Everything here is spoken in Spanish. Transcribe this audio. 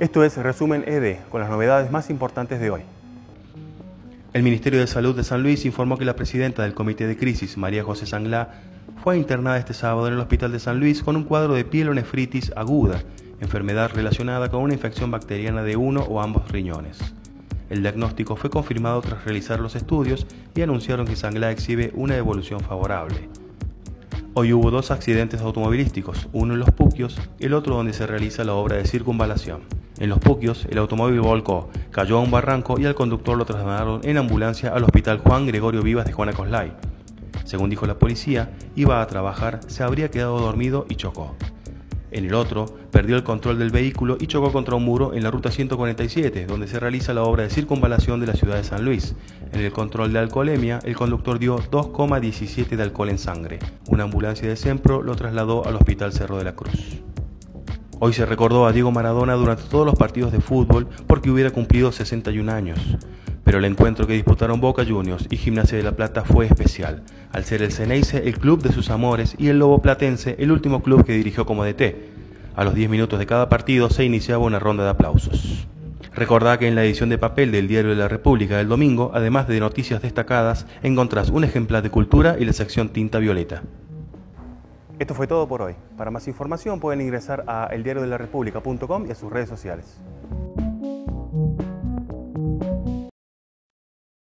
Esto es Resumen ED, con las novedades más importantes de hoy. El Ministerio de Salud de San Luis informó que la presidenta del Comité de Crisis, María José Sanglá, fue internada este sábado en el Hospital de San Luis con un cuadro de pielonefritis aguda, enfermedad relacionada con una infección bacteriana de uno o ambos riñones. El diagnóstico fue confirmado tras realizar los estudios y anunciaron que Sanglá exhibe una evolución favorable. Hoy hubo dos accidentes automovilísticos, uno en Los Puquios y el otro donde se realiza la obra de circunvalación. En Los Puquios, el automóvil volcó, cayó a un barranco y al conductor lo trasladaron en ambulancia al Hospital Juan Gregorio Vivas de Juana Coslay. Según dijo la policía, iba a trabajar, se habría quedado dormido y chocó. En el otro, perdió el control del vehículo y chocó contra un muro en la ruta 147, donde se realiza la obra de circunvalación de la ciudad de San Luis. En el control de alcoholemia, el conductor dio 2,17 de alcohol en sangre. Una ambulancia de Sempro lo trasladó al Hospital Cerro de la Cruz. Hoy se recordó a Diego Maradona durante todos los partidos de fútbol porque hubiera cumplido 61 años. Pero el encuentro que disputaron Boca Juniors y Gimnasia de la Plata fue especial, al ser el Ceneice el club de sus amores y el Lobo Platense el último club que dirigió como DT. A los 10 minutos de cada partido se iniciaba una ronda de aplausos. Recordá que en la edición de papel del Diario de la República del domingo, además de noticias destacadas, encontrás un ejemplar de cultura y la sección tinta violeta. Esto fue todo por hoy. Para más información pueden ingresar a eldiariodelarepública.com y a sus redes sociales.